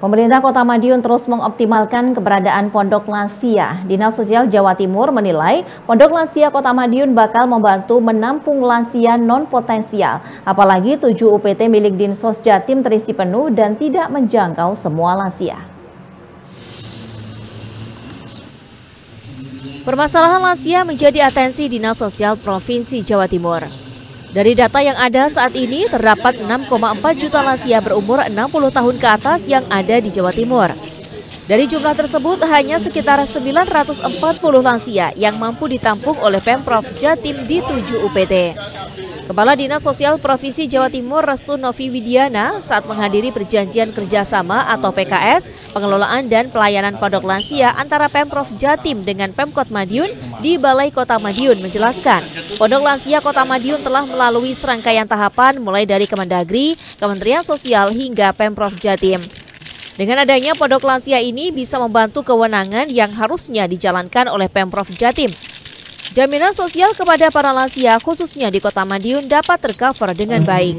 Pemerintah Kota Madiun terus mengoptimalkan keberadaan pondok lansia. Dinas Sosial Jawa Timur menilai pondok lansia Kota Madiun bakal membantu menampung lansia non-potensial. Apalagi 7 UPT milik Dinsos Jatim terisi penuh dan tidak menjangkau semua lansia. Permasalahan lansia menjadi atensi Dinas Sosial Provinsi Jawa Timur. Dari data yang ada saat ini, terdapat 6,4 juta lansia berumur 60 tahun ke atas yang ada di Jawa Timur. Dari jumlah tersebut, hanya sekitar 940 lansia yang mampu ditampung oleh Pemprov Jatim di 7 UPT. Kepala Dinas Sosial Provinsi Jawa Timur Restu Novi Widiana saat menghadiri perjanjian kerjasama atau PKS pengelolaan dan pelayanan pondok lansia antara Pemprov Jatim dengan Pemkot Madiun di Balai Kota Madiun menjelaskan pondok lansia Kota Madiun telah melalui serangkaian tahapan mulai dari Kemendagri, Kementerian Sosial hingga Pemprov Jatim. Dengan adanya pondok lansia ini bisa membantu kewenangan yang harusnya dijalankan oleh Pemprov Jatim Jaminan sosial kepada para lansia khususnya di Kota Madiun dapat tercover dengan baik.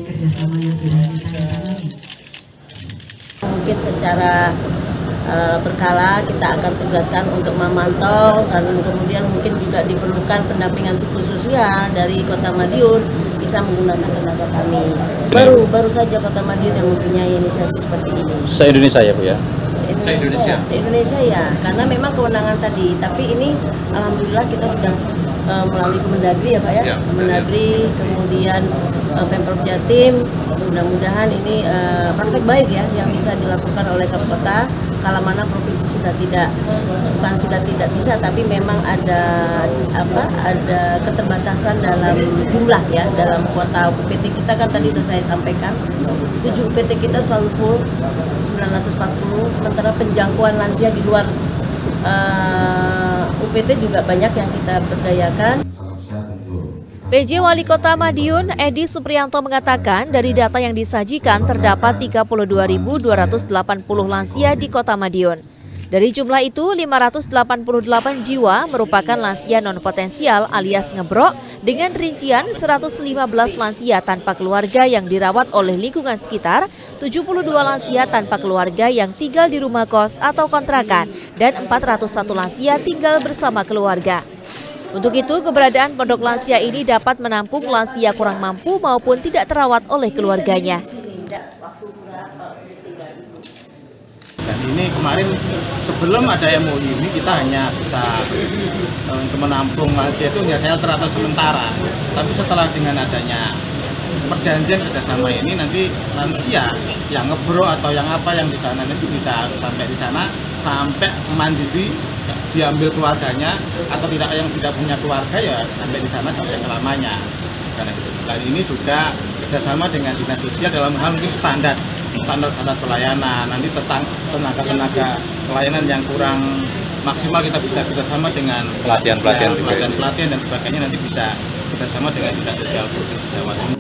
Mungkin secara uh, berkala kita akan tugaskan untuk memantau dan kemudian mungkin juga diperlukan pendampingan psikososial dari Kota Madiun bisa menggunakan tenaga kami. Baru baru saja Kota Madiun yang mempunyai inisiasi seperti ini. Se Indonesia ya Bu ya. Se Indonesia. Se Indonesia ya, karena memang kewenangan tadi. Tapi ini alhamdulillah kita sudah uh, melalui Kemendagri ya Pak ya, ya Kemendagri, ya. kemudian uh, Pemprov Jatim, mudah-mudahan ini uh, praktek baik ya yang bisa dilakukan oleh kota kalau mana provinsi sudah tidak bukan sudah tidak bisa tapi memang ada apa ada keterbatasan dalam jumlah ya dalam kuota UPT kita kan tadi sudah saya sampaikan 7 UPT kita selalu full 940 sementara penjangkauan lansia di luar uh, UPT juga banyak yang kita berdayakan. PJ Wali Kota Madiun, Edi Supriyanto mengatakan dari data yang disajikan terdapat 32.280 lansia di Kota Madiun. Dari jumlah itu, 588 jiwa merupakan lansia non-potensial alias ngebrok dengan rincian 115 lansia tanpa keluarga yang dirawat oleh lingkungan sekitar, 72 lansia tanpa keluarga yang tinggal di rumah kos atau kontrakan, dan 401 lansia tinggal bersama keluarga. Untuk itu, keberadaan pondok lansia ini dapat menampung lansia kurang mampu maupun tidak terawat oleh keluarganya. Dan ini kemarin sebelum ada MOU ini kita hanya bisa eh, untuk menampung lansia itu biasanya teratas sementara. Tapi setelah dengan adanya perjanjian kerjasama ini nanti lansia yang ngebro atau yang apa yang di sana nanti bisa sampai di sana sampai mandiri diambil keluarganya atau tidak yang tidak punya keluarga ya sampai di sana sampai selamanya. Dan ini juga kerjasama dengan dinas sosial dalam hal mungkin standar standar-standar pelayanan. Nanti tentang tenaga-tenaga pelayanan yang kurang maksimal kita bisa kerjasama dengan pelatihan-pelatihan pelatihan-pelatihan dan sebagainya nanti bisa kerjasama dengan dinas sosial provinsi Jawa Timur.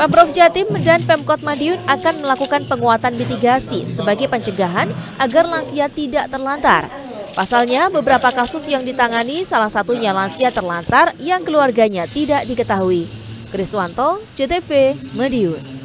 Pemprov Jatim dan Pemkot Madiun akan melakukan penguatan mitigasi sebagai pencegahan agar lansia tidak terlantar. Pasalnya, beberapa kasus yang ditangani salah satunya lansia terlantar yang keluarganya tidak diketahui. Kriswanto, CTV, Madiun.